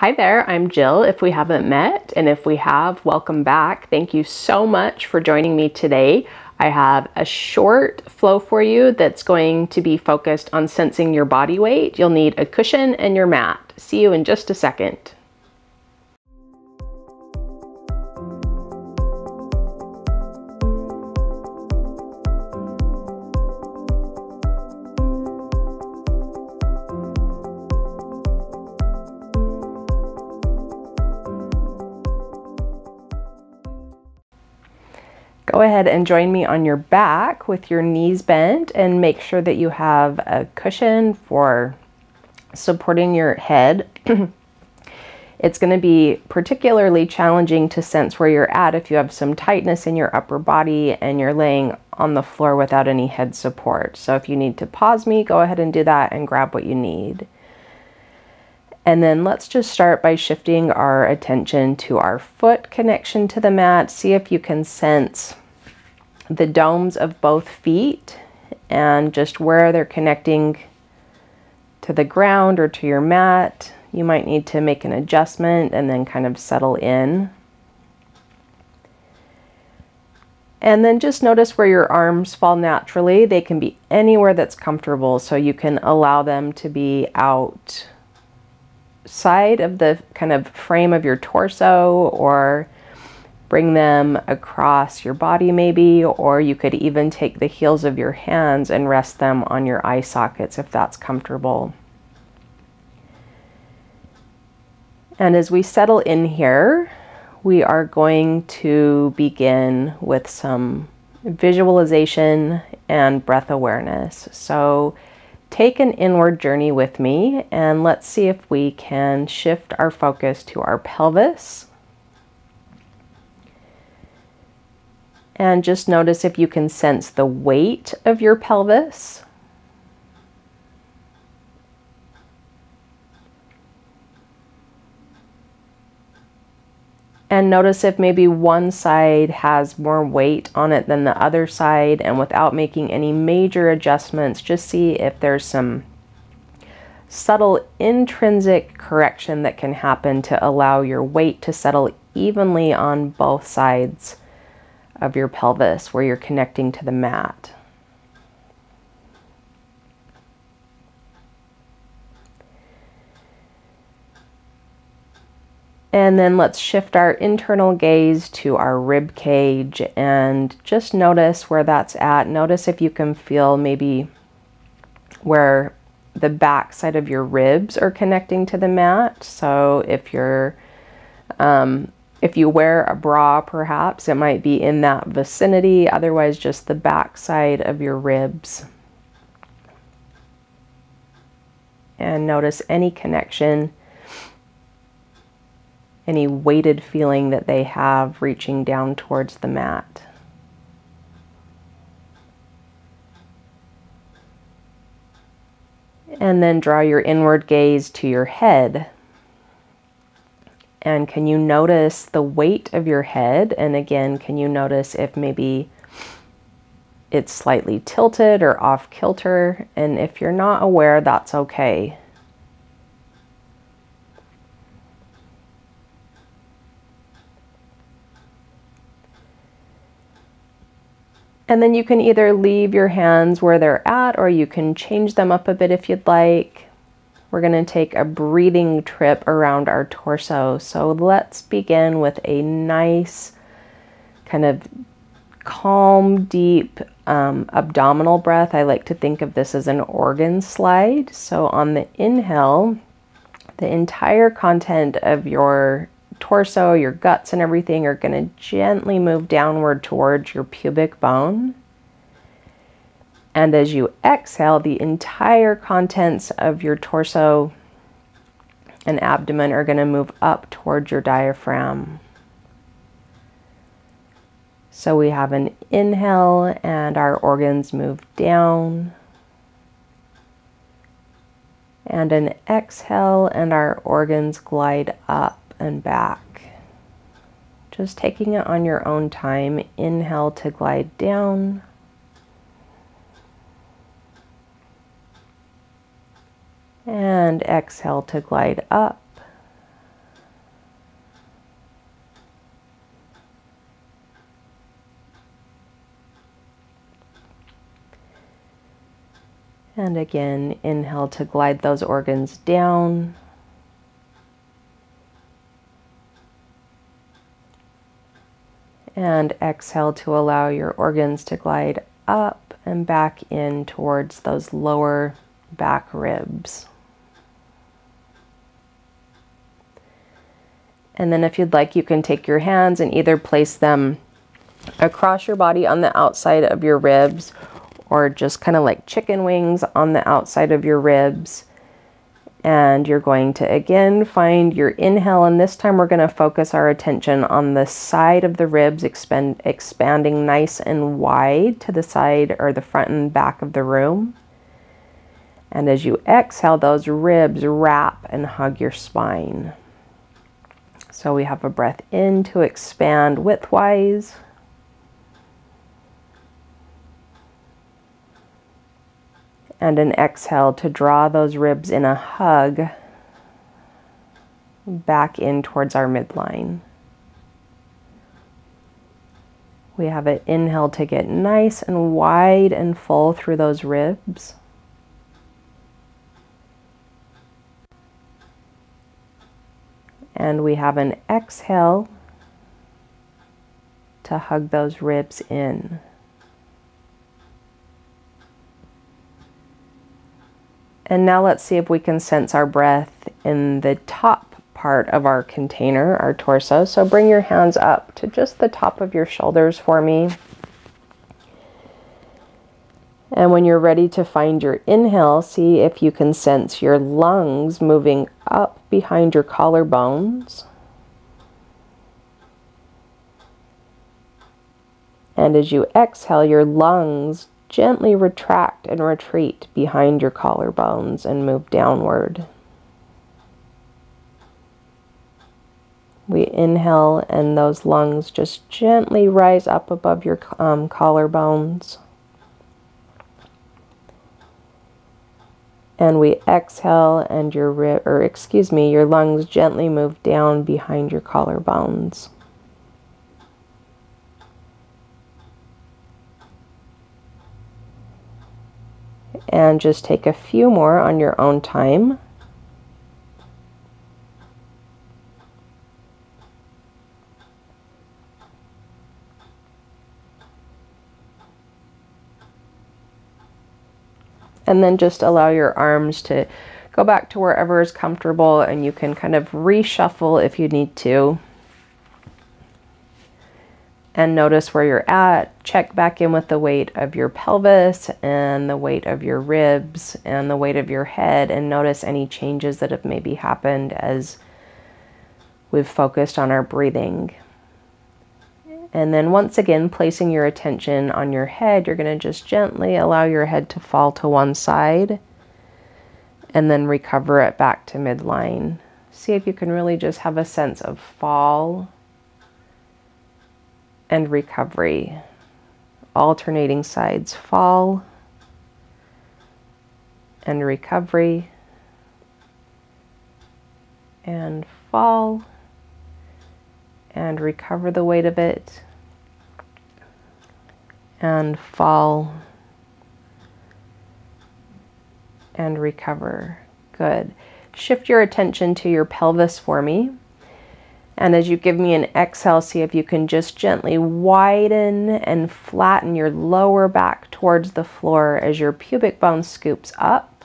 Hi there, I'm Jill. If we haven't met, and if we have, welcome back. Thank you so much for joining me today. I have a short flow for you that's going to be focused on sensing your body weight. You'll need a cushion and your mat. See you in just a second. Go ahead and join me on your back with your knees bent and make sure that you have a cushion for supporting your head. it's going to be particularly challenging to sense where you're at if you have some tightness in your upper body and you're laying on the floor without any head support. So if you need to pause me, go ahead and do that and grab what you need. And then let's just start by shifting our attention to our foot connection to the mat. See if you can sense the domes of both feet and just where they're connecting to the ground or to your mat. You might need to make an adjustment and then kind of settle in. And then just notice where your arms fall naturally. They can be anywhere that's comfortable, so you can allow them to be out side of the kind of frame of your torso or bring them across your body maybe or you could even take the heels of your hands and rest them on your eye sockets if that's comfortable. And as we settle in here, we are going to begin with some visualization and breath awareness. So take an inward journey with me and let's see if we can shift our focus to our pelvis. And just notice if you can sense the weight of your pelvis. And notice if maybe one side has more weight on it than the other side and without making any major adjustments just see if there's some subtle intrinsic correction that can happen to allow your weight to settle evenly on both sides of your pelvis where you're connecting to the mat. And then let's shift our internal gaze to our rib cage and just notice where that's at. Notice if you can feel maybe where the back side of your ribs are connecting to the mat. So if you're um, if you wear a bra, perhaps it might be in that vicinity. Otherwise, just the back side of your ribs. And notice any connection any weighted feeling that they have reaching down towards the mat. And then draw your inward gaze to your head. And can you notice the weight of your head? And again, can you notice if maybe it's slightly tilted or off kilter? And if you're not aware, that's okay. And then you can either leave your hands where they're at or you can change them up a bit if you'd like. We're going to take a breathing trip around our torso. So let's begin with a nice kind of calm, deep um, abdominal breath. I like to think of this as an organ slide. So on the inhale, the entire content of your torso, your guts, and everything are going to gently move downward towards your pubic bone. And as you exhale, the entire contents of your torso and abdomen are going to move up towards your diaphragm. So we have an inhale and our organs move down. And an exhale and our organs glide up and back. Just taking it on your own time. Inhale to glide down. And exhale to glide up. And again, inhale to glide those organs down. And exhale to allow your organs to glide up and back in towards those lower back ribs. And then, if you'd like, you can take your hands and either place them across your body on the outside of your ribs or just kind of like chicken wings on the outside of your ribs. And you're going to again find your inhale, and this time we're going to focus our attention on the side of the ribs, expand, expanding nice and wide to the side or the front and back of the room. And as you exhale, those ribs wrap and hug your spine. So we have a breath in to expand widthwise. And an exhale to draw those ribs in a hug back in towards our midline. We have an inhale to get nice and wide and full through those ribs. And we have an exhale to hug those ribs in. And now let's see if we can sense our breath in the top part of our container, our torso. So bring your hands up to just the top of your shoulders for me. And when you're ready to find your inhale, see if you can sense your lungs moving up behind your collarbones. And as you exhale, your lungs Gently retract and retreat behind your collarbones and move downward. We inhale, and those lungs just gently rise up above your um, collarbones. And we exhale, and your rib, or excuse me, your lungs gently move down behind your collarbones. And just take a few more on your own time. And then just allow your arms to go back to wherever is comfortable and you can kind of reshuffle if you need to and notice where you're at. Check back in with the weight of your pelvis and the weight of your ribs and the weight of your head, and notice any changes that have maybe happened as we've focused on our breathing. And then, once again, placing your attention on your head, you're going to just gently allow your head to fall to one side and then recover it back to midline. See if you can really just have a sense of fall and recovery. Alternating sides fall and recovery and fall and recover the weight of it and fall and recover. Good. Shift your attention to your pelvis for me. And as you give me an exhale, see if you can just gently widen and flatten your lower back towards the floor as your pubic bone scoops up.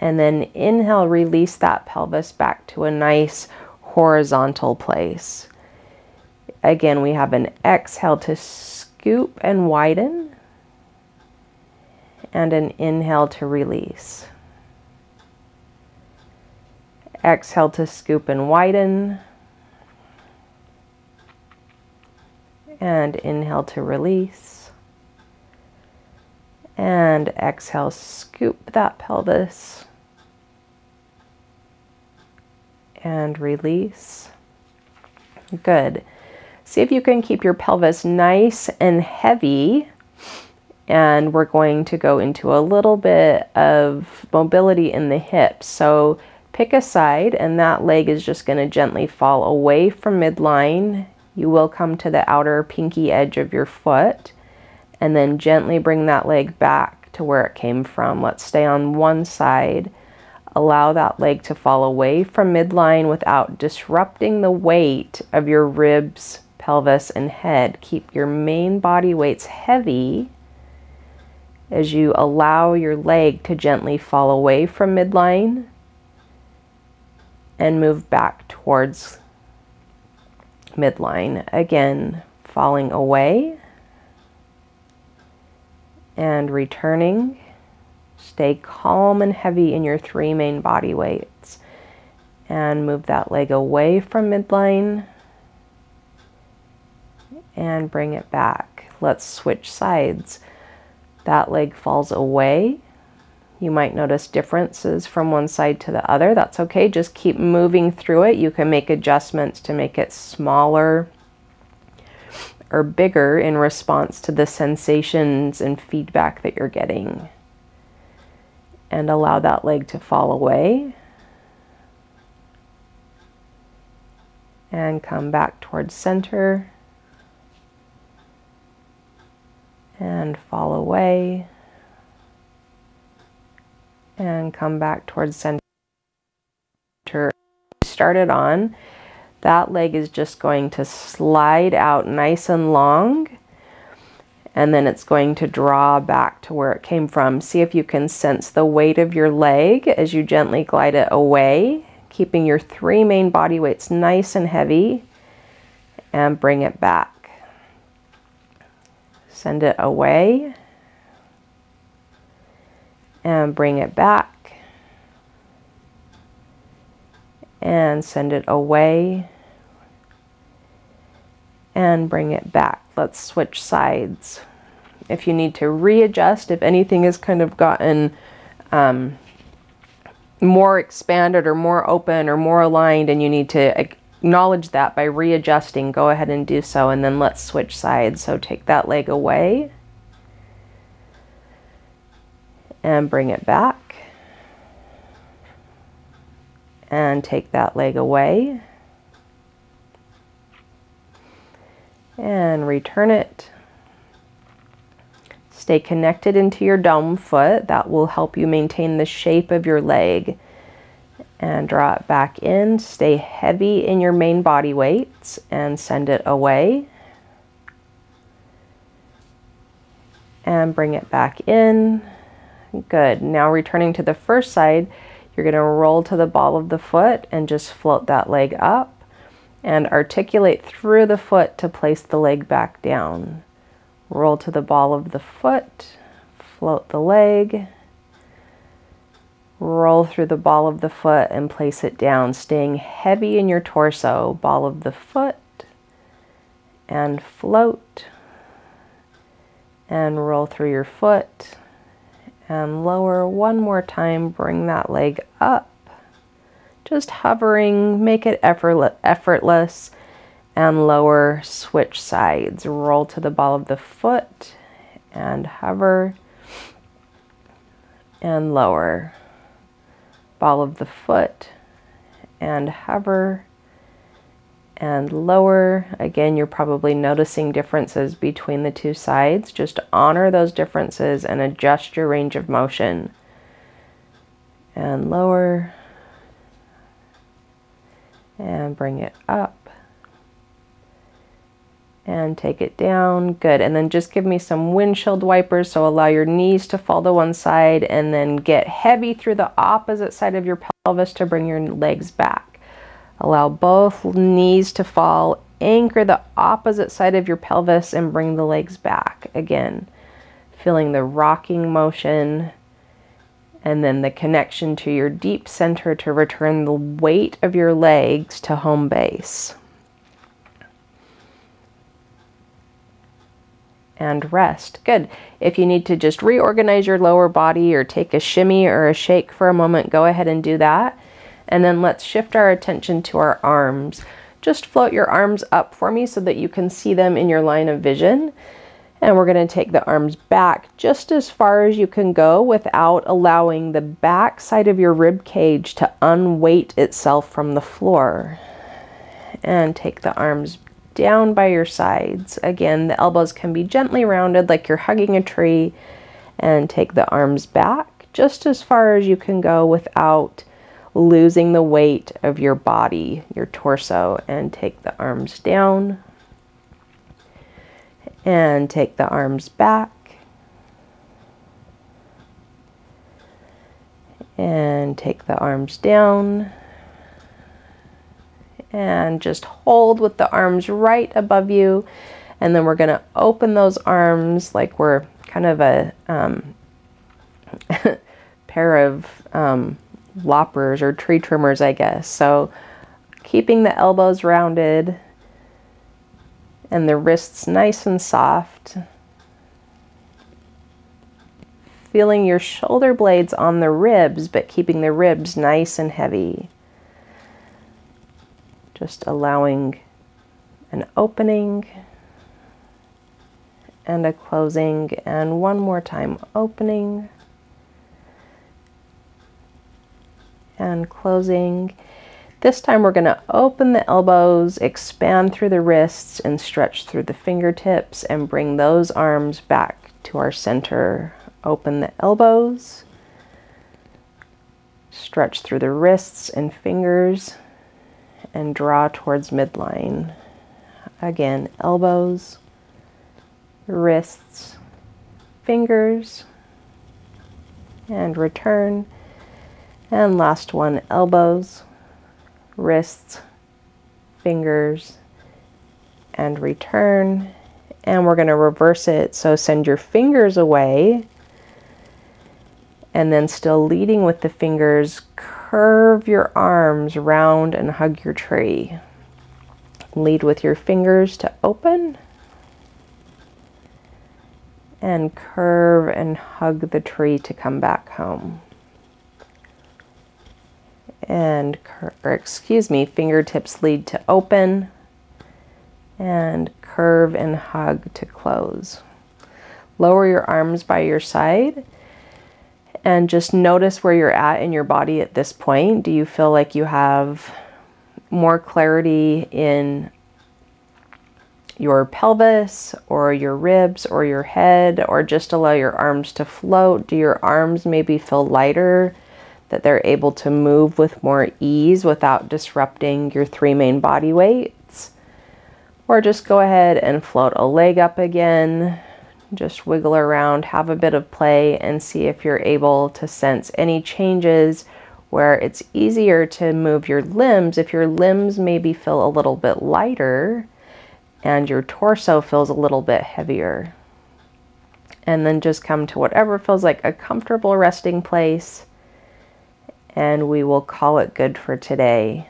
And then inhale, release that pelvis back to a nice horizontal place. Again, we have an exhale to scoop and widen, and an inhale to release. Exhale to scoop and widen and inhale to release. And exhale, scoop that pelvis and release. Good. See if you can keep your pelvis nice and heavy. And we're going to go into a little bit of mobility in the hips. So pick a side, and that leg is just going to gently fall away from midline you will come to the outer pinky edge of your foot and then gently bring that leg back to where it came from. Let's stay on one side. Allow that leg to fall away from midline without disrupting the weight of your ribs, pelvis, and head. Keep your main body weights heavy as you allow your leg to gently fall away from midline and move back towards midline. Again, falling away and returning. Stay calm and heavy in your three main body weights. And move that leg away from midline and bring it back. Let's switch sides. That leg falls away. You might notice differences from one side to the other. That's okay. Just keep moving through it. You can make adjustments to make it smaller or bigger in response to the sensations and feedback that you're getting. And allow that leg to fall away. And come back towards center. And fall away. And come back towards center. Started on that leg is just going to slide out nice and long and then it's going to draw back to where it came from. See if you can sense the weight of your leg as you gently glide it away, keeping your three main body weights nice and heavy and bring it back. Send it away and bring it back and send it away and bring it back. Let's switch sides. If you need to readjust, if anything has kind of gotten um, more expanded or more open or more aligned and you need to acknowledge that by readjusting, go ahead and do so and then let's switch sides. So take that leg away and bring it back and take that leg away and return it. Stay connected into your dome foot. That will help you maintain the shape of your leg. And draw it back in. Stay heavy in your main body weights and send it away. And bring it back in. Good. Now returning to the first side, you're going to roll to the ball of the foot and just float that leg up and articulate through the foot to place the leg back down. Roll to the ball of the foot, float the leg, roll through the ball of the foot and place it down, staying heavy in your torso, ball of the foot, and float, and roll through your foot, and lower one more time, bring that leg up just hovering, make it effortless, and lower, switch sides. Roll to the ball of the foot and hover and lower. Ball of the foot and hover and lower. Again, you're probably noticing differences between the two sides. Just honor those differences and adjust your range of motion. And lower and bring it up and take it down. Good. And then just give me some windshield wipers. So allow your knees to fall to one side and then get heavy through the opposite side of your pelvis to bring your legs back. Allow both knees to fall. Anchor the opposite side of your pelvis and bring the legs back. Again, feeling the rocking motion and then the connection to your deep center to return the weight of your legs to home base. And rest. Good. If you need to just reorganize your lower body or take a shimmy or a shake for a moment, go ahead and do that. And then let's shift our attention to our arms. Just float your arms up for me so that you can see them in your line of vision. And we're going to take the arms back just as far as you can go without allowing the back side of your rib cage to unweight itself from the floor. And take the arms down by your sides. Again, the elbows can be gently rounded like you're hugging a tree. And take the arms back just as far as you can go without losing the weight of your body, your torso, and take the arms down and take the arms back and take the arms down and just hold with the arms right above you. And then we're going to open those arms like we're kind of a um, pair of um, loppers or tree trimmers, I guess. So keeping the elbows rounded and the wrists nice and soft. Feeling your shoulder blades on the ribs, but keeping the ribs nice and heavy. Just allowing an opening and a closing, and one more time opening and closing. This time we're going to open the elbows, expand through the wrists, and stretch through the fingertips and bring those arms back to our center. Open the elbows, stretch through the wrists and fingers, and draw towards midline. Again, elbows, wrists, fingers, and return. And last one, elbows, wrists, fingers, and return. And we're going to reverse it. So send your fingers away. And then still leading with the fingers, curve your arms round and hug your tree. Lead with your fingers to open. And curve and hug the tree to come back home and, or excuse me, fingertips lead to open and curve and hug to close. Lower your arms by your side and just notice where you're at in your body at this point. Do you feel like you have more clarity in your pelvis or your ribs or your head, or just allow your arms to float? Do your arms maybe feel lighter? That they're able to move with more ease without disrupting your three main body weights. Or just go ahead and float a leg up again. Just wiggle around, have a bit of play, and see if you're able to sense any changes where it's easier to move your limbs. If your limbs maybe feel a little bit lighter and your torso feels a little bit heavier. And then just come to whatever feels like a comfortable resting place and we will call it good for today.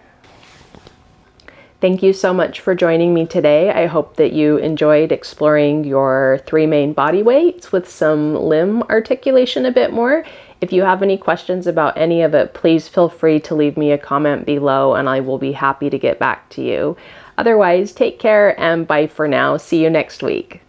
Thank you so much for joining me today. I hope that you enjoyed exploring your three main body weights with some limb articulation a bit more. If you have any questions about any of it, please feel free to leave me a comment below and I will be happy to get back to you. Otherwise, take care and bye for now. See you next week.